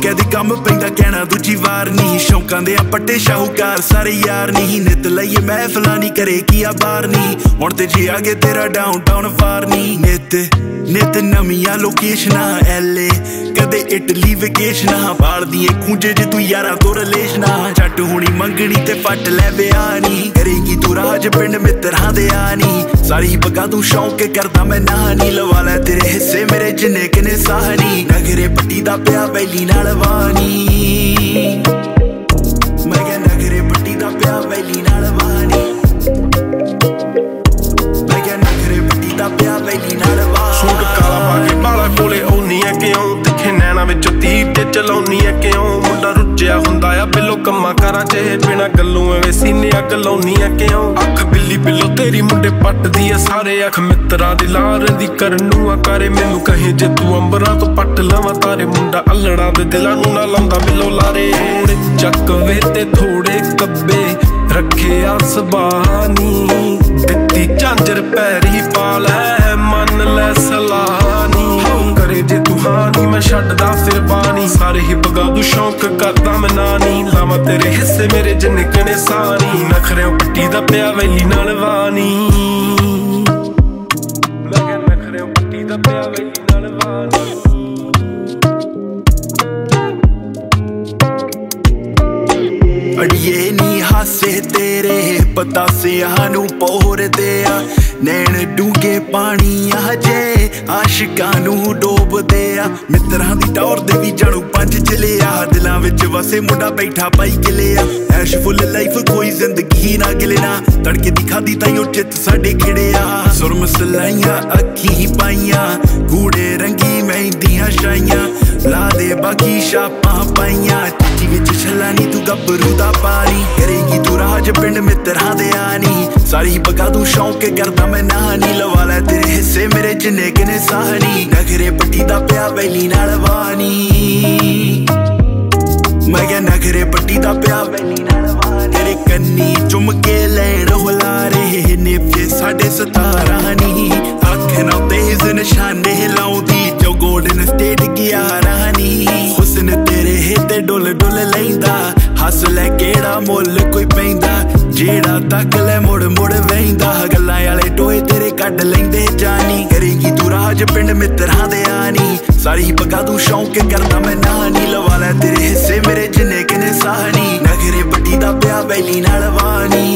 ਕੰਮ ਪੈਂਦਾ ਕਹਿਣਾ ਦੂਜੀ ਵਾਰ ਨਹੀਂ। ਸ਼ੌਂਕਾਂ ਦੇ ਆ ਪੱਟੇ ਸ਼ਾਹੂਕਾਰ, ਸਾਰੇ ਯਾਰ ਨਹੀਂ। ਨਿਤ ਲਈਏ ਮਹਿਫਲਾਂ ਨਹੀਂ ਕਰੇ ਕੀ ਆ ਬਾਰ ਨਹੀਂ। ਹੁਣ ਤੇ ਜੀ ਆਗੇ ਤੇਰਾ ਡਾਊਨਟਾਊਨ ਫਾਰ ਨਹੀਂ। ਨਿਤ ਨਿਤ ਨਵੀਆਂ ਲੋਕੇਸ਼ਨਾਂ ਐਲੇ ਕਦੇ ਇਟਲੀ ਵਕੇਸ਼ਨਾਂ ਪਾਲਦੀ ਏ ਖੂੰਜੇ ਜੇ ਤੂੰ ਯਾਰਾਂ ਤੋਂ ਰਿਲੇਸ਼ਨਾਂ ਛੱਟ ਹੁਣੀ ਮੰਗਣੀ ਤੇ ਫੱਟ ਲੈ ਬਿਆਨੀ ਕਰੇਗੀ ਤੂੰ ਰਾਜ ਪਿੰਡ ਮਿੱਤਰਾਂ ਦੇ ਆਨੀ ਸਾਰੀ ਬਗਾ ਤੂੰ ਸ਼ੌਂਕ ਕਰਦਾ ਮੈਂ ਨਾ। ਲਵਾ ਲੈ ਤੇਰੇ ਹਿੱਸੇ ਮੇਰੇ ਜਿੰਨੇ ਕਿਨੇ ਸਾਹਨੀ ਨਗਰੇ ਪੱਟੀ ਦਾ ਪਿਆ ਵੈਲੀ ਨਾਲ ਵਾਨੀ ਵਿੱਚ ਤੀਰ ਤੇ ਚਲਾਉਣੀ ਐ ਕਿਉਂ? ਮੁੰਡਾ ਰੁੱਜਿਆ ਹੁੰਦਾ ਆ, ਬਿੱਲੋ ਕੰਮਾਂ ਕਰਾਂ ਚ ਬਿਨਾ ਗੱਲੋਂ, ਐਵੇਂ ਸੀਨੇ ਅੱਗ ਲਾਉਣੀ ਐ ਕਿਉਂ? ਅੱਖ ਬਿੱਲੀ ਬਿੱਲੋ, ਤੇਰੀ ਮੁੰਡੇ ਪੱਟਦੀ ਐ ਸਾਰੇ ਅੱਖ ਮਿੱਤਰਾਂ ਦੀ ਲਾਰ ਦੀ ਕਰਨ ਨੂੰ ਆ ਕਰੇ। ਮੈਨੂੰ ਕਹੇ ਜੇ ਤੂੰ ਅੰਬਰਾਂ ਤੋਂ ਪੱਟ ਲਵਾਂ, ਤਾਰੇ ਮੁੰਡਾ ਅਲੜਾ ਦੇ ਦਿਲਾਂ ਨੂੰ ਨਾ ਲਾਉਂਦਾ ਬਿੱਲੋ ਲਾਰੇ। ਥੋੜੇ ਚੱਕ ਵੇ ਤੇ ਥੋੜੇ ਕੱਬੇ ਰੱਖਿਆ ਸਬਾਨੀ, ਦਿੱਤੀ ਝਾਂਜਰ ਪੈਰੀ ਪਾ ਲੈ ਛੱਡਦਾ ਫਿਰ ਬਾਣੀ ਸਾਰੇ ਹੀ ਬਗਾ ਦੂ ਸ਼ੌਂਕ ਕਰਦਾ ਮੈਂ ਨਾਨੀ। ਲਾਵਾਂ ਤੇਰੇ ਹਿੱਸੇ ਮੇਰੇ ਜਿੰਨੇ ਕਣੇ ਸਾਨੀ ਨਖਰਿਓ ਪੱਟੀ ਦਾ ਪਿਆ ਵੈਲੀ ਨਾਲ ਵਾਨੀ ਮੈਂ ਕਿਹਾ ਨਖਰਿਓ ਪੱਟੀ ਦਾ ਪਿਆ ਵੈਲੀ ਨਾਲ ਵਾਨੀ ਅੜੀਏ ਨੀ ਹਾਸੇ ਤੇਰੇ, ਪਤਾ ਪਤਾਸਿਆਂ ਨੂੰ ਪੋਰਦੇ ਆ। ਨੈਣ ਡੂਗੇ ਪਾਣੀ ਆ ਜੇ ਆਸ਼ਿਕਾਂ ਨੂੰ ਡੋਬਦੇ ਆ। ਮਿੱਤਰਾਂ ਦੀ ਟੌਰ ਦੇ ਵੀ ਜਾਣੂ ਪੰਜ ਚਲਿਆ ਦਿਲਾਂ ਵਿੱਚ ਵਸੇ ਮੁੰਡਾ ਬੈਠਾ ਪਾਈ ਕਿਲਿਆ ਐਸ਼ ਫੁੱਲ ਲਾਈਫ ਕੋਈ ਜ਼ਿੰਦਗੀ ਨਾ ਗਿਲਣਾ ਤੜਕੇ ਦੀ ਖਾਦੀ ਤਾਂ ਚਿੱਤ ਸਾਡੇ ਖਿੜਿਆ ਸੁਰਮ ਸਲਾਈਆਂ, ਅੱਖੀ ਪਾਈਆਂ। ਗੂੜੇ ਰੰਗੀ ਮਹਿੰਦੀਆਂ ਛਾਈਆਂ। ਲਾ ਦੇ ਬਾਕੀ ਛਾਪਾਂ ਪਾਈਆਂ। ਚਿੱਠੀ ਵਿੱਚ ਛੱਲਾ ਨੀ ਤੂੰ ਗੱਭਰੂ ਦਾ ਪਾਣੀ ਕਰੇਗੀ ਸਾਰੀ ਬਗਾ ਤੂੰ ਸ਼ੌਂਕ ਕਰਦਾ, ਮੈਂ ਨਾ ਲਵਾ ਲੈ। ਤੇਰੇ ਹਿੱਸੇ ਮੇਰੇ ਜਿੰਨੇ ਕਿਨੇ ਸਾਹਨੀ। ਨਗਰੇ ਪੱਟੀ ਦਾ ਪਿਆ ਵੈਲੀ ਨਾਲ ਵਾਨੀ ਮੈਂ ਕਿਹਾ ਨਗਰੇ ਪੱਟੀ ਦਾ ਪਿਆ ਵੈਲੀ ਨਾਲ ਵਾਨੀ ਤੇਰੇ ਕੰਨੀ ਚੁੰਮ ਕੇ ਲੈਣ ਹੁਲਾਰੇ ਨੇ ਫੇ ਸਾਡੇ ਸਤਾਰਾ ਨੀ ਅੱਖ ਨਾ ਤੇਜ਼ ਨਿਸ਼ਾਨੇ ਲਾਉਂਦੀ, ਜੋ ਗੋਲਡਨ ਸਟੇਟ ਗਿਆ ਰਾਣੀ ਹੁਸਨ ਤੇਰੇ ਹਿੱਤੇ ਡੁੱਲ ਡੁੱਲ ਲੈਂਦਾ। ਹੱਸ ਲੈ ਕਿਹੜਾ ਮੁੱਲ ਕੋਈ ਪੈਂਦਾ। ਜਿਹੜਾ ਤੱਕ ਲੈ ਮੁੜ ਮੁੜ ਵੈਂਦਾ ਗੱਲਾਂ ਵਾਲੇ ਟੋਏ ਤੇਰੇ ਕੱਢ ਲੈਂਦੇ ਜਾਨੀ। ਕਰੇਗੀ ਤੂੰ ਰਾਜ ਪਿੰਡ ਮਿੱਤਰਾਂ ਦੇ ਆਨੀ। ਸਾਰੀ ਪਕਾ ਤੂੰ ਸ਼ੌਂਕ ਕਰਦਾ, ਮੈਂ ਨਾ ਲਵਾ ਲੈ। ਤੇਰੇ ਹਿੱਸੇ ਮੇਰੇ ਜਿੰਨੇ ਕਿਨੇ ਸਾਹਨੀ। ਨਗਰੇ ਪੱਟੀ ਦਾ ਪਿਆ, ਬੈਲੀ ਨਾਲ ਵਾਨੀ